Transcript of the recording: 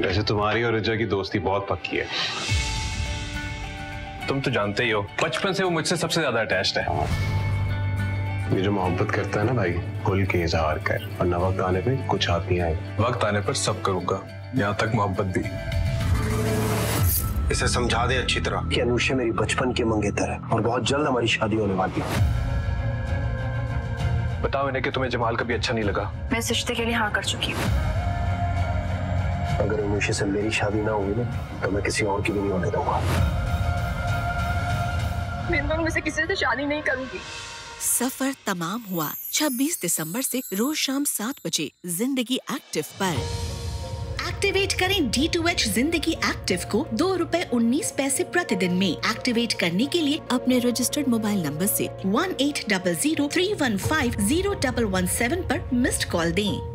वैसे तुम्हारी और रिजा की दोस्ती बहुत पक्की है। तुम तो जानते ही हो बचपन से वो मुझसे सबसे ज़्यादा अटैच्ड है। ये जो मोहब्बत करता है ना भाई खुल के इजहार कर और न वक्त आने पे कुछ हाथ नहीं आएगा वक्त आने पर सब करूँगा यहाँ तक मोहब्बत भी। इसे समझा दे अच्छी तरह। कि अनुषा मेरी बचपन की मंगेतर है और बहुत जल्द हमारी शादी होने वाली है। बताओ इन्हें कि तुम्हें जमाल कभी अच्छा नहीं लगा। मैं इस रिश्ते के लिए हाँ कर चुकी हूँ। अगर अनुष्या से मेरी शादी ना हुई ना तो मैं किसी और की भी नहीं होने दूँगा। मैं दोनों में से किसी से शादी नहीं करूँगी। सफ़र तमाम हुआ 26 दिसंबर से रोज शाम सात बजे ज़िंदगी एक्टिव पर। एक्टिवेट करें डी टू एच ज़िंदगी एक्टिव को दो रूपए उन्नीस पैसे प्रतिदिन में। एक्टिवेट करने के लिए अपने रजिस्टर्ड मोबाइल नंबर से one eight double zero three one five zero double one seven आरोप मिस्ड कॉल दें।